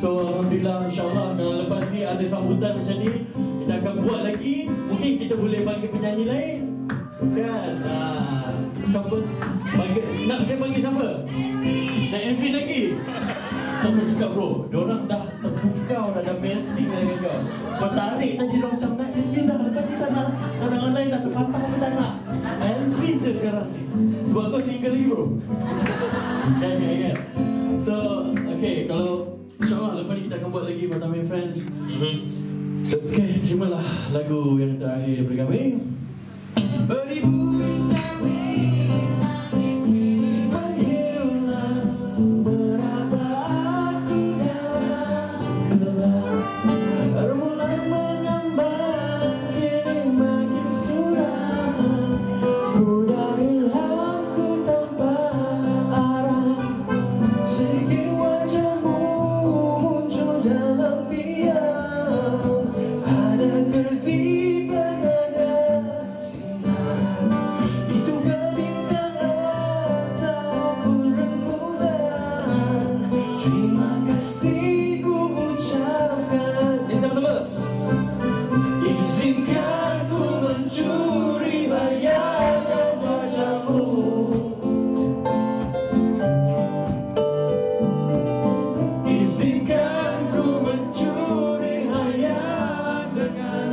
So Alhamdulillah InsyaAllah kalau lepas ni ada sambutan macam ni Kita akan buat lagi. Mungkin kita boleh panggil penyanyi lain. Kan? Ha. Siapa? Panggil, Nak saya panggil siapa? Nak MV lagi? Boleh cakap bro. Diorang dah terpukau dah Dah melting dengan kau. Kau tarik tadi diorang macam Nak MV dah. Lepas ni tak nak. Nak online dah Terpatah pun tak nak. MV je sekarang ni. Sebab kau single lagi bro. Ya ya ya. So Okay. Kalau InsyaAllah lepas ni kita akan buat lagi Fatah Friends Mhm. Okay terimalah lagu yang terakhir daripada kami Beribu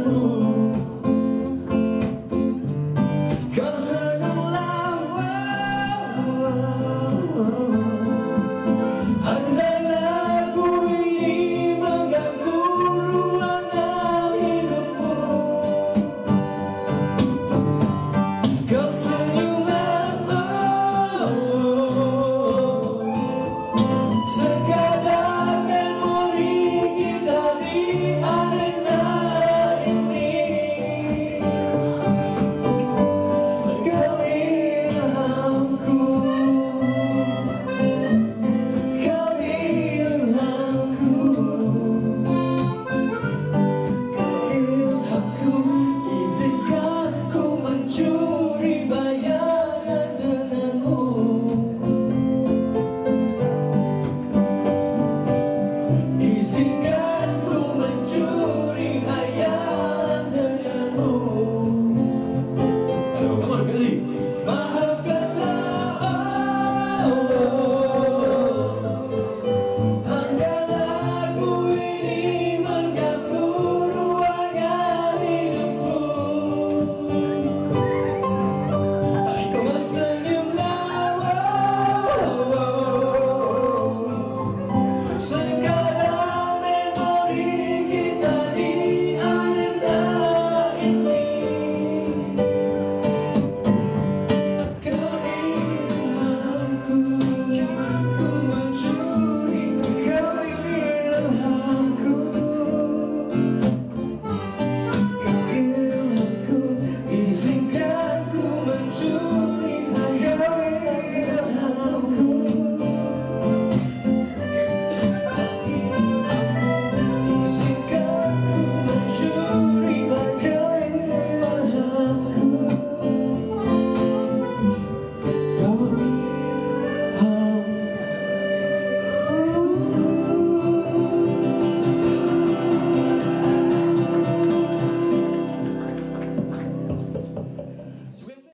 mundo.